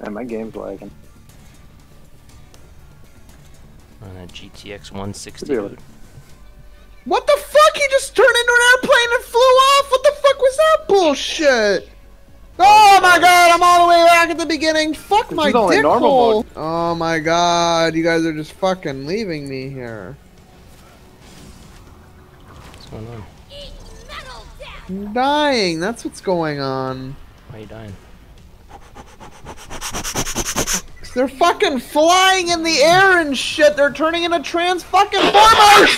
And my game's lagging. On a GTX 160. Should be able dude. What the fuck? He just turned into an airplane and flew off. What the fuck was that bullshit? Oh my god, I'm all the way back at the beginning. Fuck This my is only dick normal hole. mode. Oh my god, you guys are just fucking leaving me here. What's going on? I'm dying. That's what's going on. Why are you dying? They're fucking flying in the air and shit. They're turning into trans fucking formers.